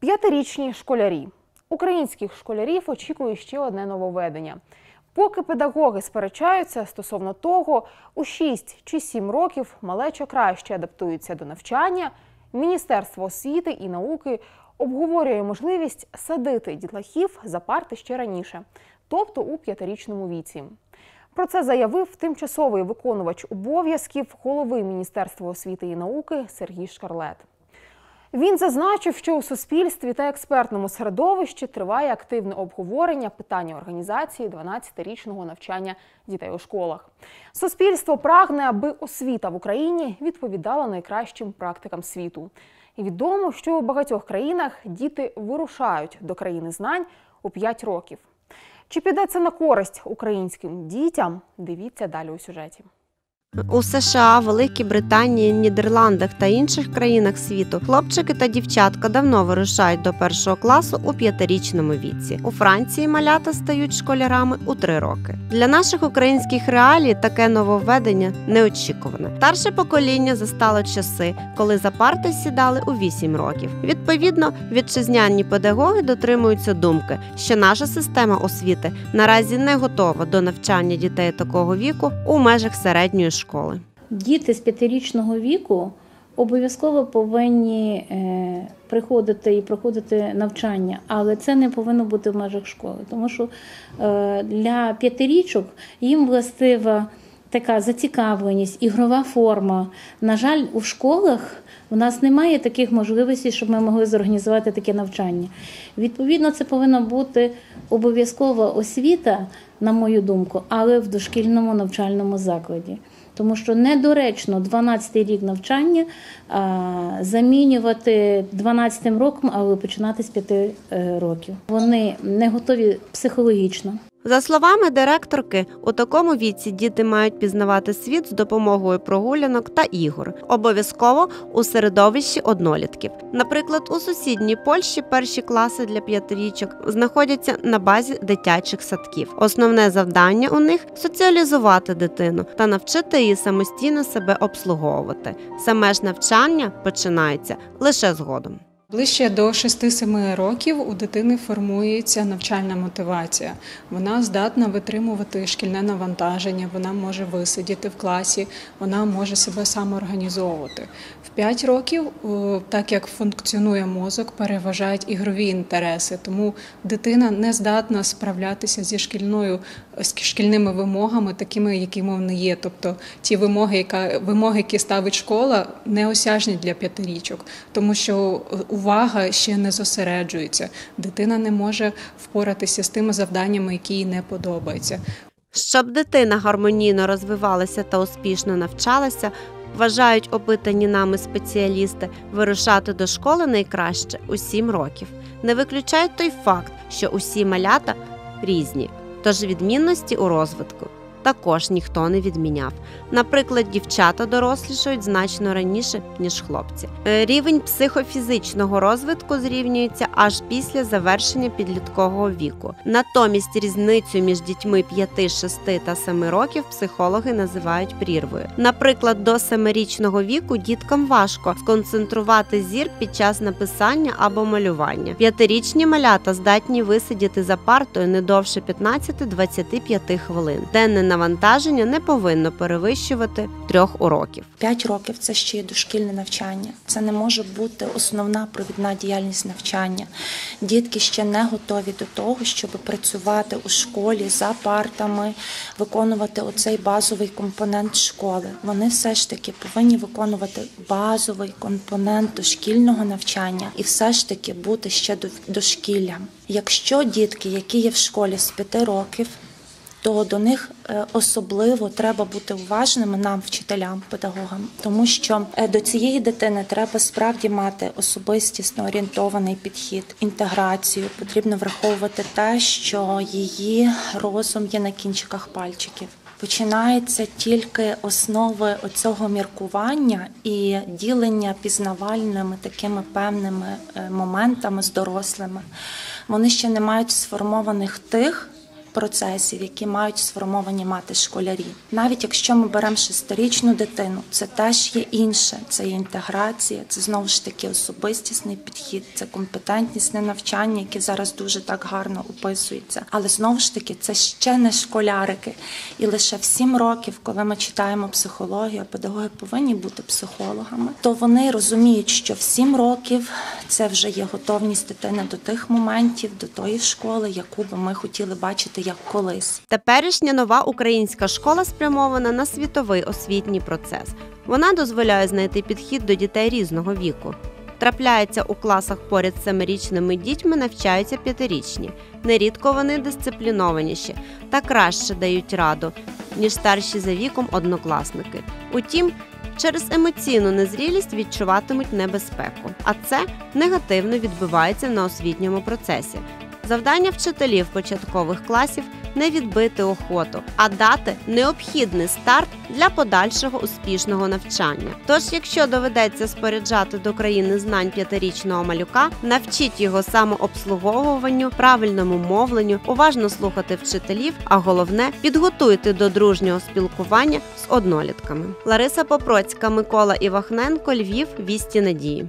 П'ятирічні школярі. Українських школярів очікує ще одне нововведення. Поки педагоги сперечаються стосовно того, у 6 чи 7 років малеча краще адаптується до навчання, Міністерство освіти і науки обговорює можливість садити дітлахів за парти ще раніше, тобто у п'ятирічному віці. Про це заявив тимчасовий виконувач обов'язків голови Міністерства освіти і науки Сергій Шкарлет. Він зазначив, що у суспільстві та експертному середовищі триває активне обговорення питання організації 12-річного навчання дітей у школах. Суспільство прагне, аби освіта в Україні відповідала найкращим практикам світу. І відомо, що у багатьох країнах діти вирушають до країни знань у 5 років. Чи піде це на користь українським дітям? Дивіться далі у сюжеті. У США, Великій Британії, Нідерландах та інших країнах світу хлопчики та дівчатка давно вирушають до першого класу у п'ятирічному віці. У Франції малята стають школярами у три роки. Для наших українських реалій таке нововведення неочікуване. Старше покоління застало часи, коли за парти сідали у 8 років. Відповідно, вітчизняні педагоги дотримуються думки, що наша система освіти наразі не готова до навчання дітей такого віку у межах середньої. Діти з п'ятирічного віку обов'язково повинні е, приходити і проходити навчання, але це не повинно бути в межах школи, тому що е, для п'ятирічок їм властива така зацікавленість, ігрова форма. На жаль, у школах у нас немає таких можливостей, щоб ми могли зорганізувати таке навчання. Відповідно, це повинна бути обов'язкова освіта, на мою думку, але в дошкільному навчальному закладі. Тому що недоречно 12-й рік навчання замінювати 12-м роком, але починати з 5 е, років. Вони не готові психологічно. За словами директорки, у такому віці діти мають пізнавати світ з допомогою прогулянок та ігор, обов'язково у середовищі однолітків. Наприклад, у сусідній Польщі перші класи для п'ятирічок знаходяться на базі дитячих садків. Основне завдання у них соціалізувати дитину та навчити її самостійно себе обслуговувати. Саме ж навчання починається лише згодом. Ближче до 6-7 років у дитини формується навчальна мотивація. Вона здатна витримувати шкільне навантаження, вона може висидіти в класі, вона може себе самоорганізовувати. В 5 років, так як функціонує мозок, переважають ігрові інтереси, тому дитина не здатна справлятися зі шкільною з шкільними вимогами, такими, якими вони є. Тобто ті вимоги, яка вимоги, які ставить школа, неосяжні для п'ятирічок, тому що увага ще не зосереджується. Дитина не може впоратися з тими завданнями, які їй не подобаються. Щоб дитина гармонійно розвивалася та успішно навчалася, вважають опитані нами спеціалісти вирушати до школи найкраще у 7 років. Не виключають той факт, що усі малята різні, тож відмінності у розвитку також ніхто не відміняв. Наприклад, дівчата дорослішають значно раніше, ніж хлопці. Е, Рівень психофізичного розвитку зрівнюється аж після завершення підліткового віку. Натомість різницю між дітьми 5, 6 та 7 років психологи називають прірвою. Наприклад, до 7-річного віку діткам важко сконцентрувати зір під час написання або малювання. П'ятирічні малята здатні висидіти за партою не довше 15-25 хвилин. Денне навантаження не повинно перевищувати трьох уроків. 5 років це ще є дошкільне навчання. Це не може бути основна провідна діяльність навчання. Дітки ще не готові до того, щоб працювати у школі за партами, виконувати оцей базовий компонент школи. Вони все ж таки повинні виконувати базовий компонент дошкільного навчання і все ж таки бути ще до- дошкіллям. Якщо дітки, які є в школі з 5 років, то до них е, особливо треба бути уважними нам, вчителям, педагогам, тому що е, до цієї дитини треба справді мати особистісно орієнтований підхід, інтеграцію. Потрібно враховувати те, що її розум є на кінчиках пальчиків. Починається тільки основи оцього міркування і ділення пізнавальними такими певними е, моментами з дорослими. Вони ще не мають сформованих тих процесів, які мають сформовані мати школярі. Навіть якщо ми беремо шестирічну дитину, це теж є інше. Це є інтеграція, це знову ж таки особистісний підхід, це компетентнісне навчання, яке зараз дуже так гарно описується. Але знову ж таки, це ще не школярики. І лише в сім років, коли ми читаємо психологію, педагоги повинні бути психологами, то вони розуміють, що в сім років це вже є готовність дитини до тих моментів, до тої школи, яку би ми хотіли бачити як колись. Теперішня нова українська школа спрямована на світовий освітній процес. Вона дозволяє знайти підхід до дітей різного віку. Трапляється у класах поряд з семирічними дітьми, навчаються п'ятирічні. Нерідко вони дисциплінованіші та краще дають раду, ніж старші за віком однокласники. Утім, через емоційну незрілість відчуватимуть небезпеку, а це негативно відбивається на освітньому процесі. Завдання вчителів початкових класів не відбити охоту, а дати необхідний старт для подальшого успішного навчання. Тож, якщо доведеться споряджати до країни знань п'ятирічного малюка, навчіть його самообслуговуванню, правильному мовленню, уважно слухати вчителів, а головне підготуйте до дружнього спілкування з однолітками. Лариса Попроцька, Микола Івахненко, Львів, Вісті Надії.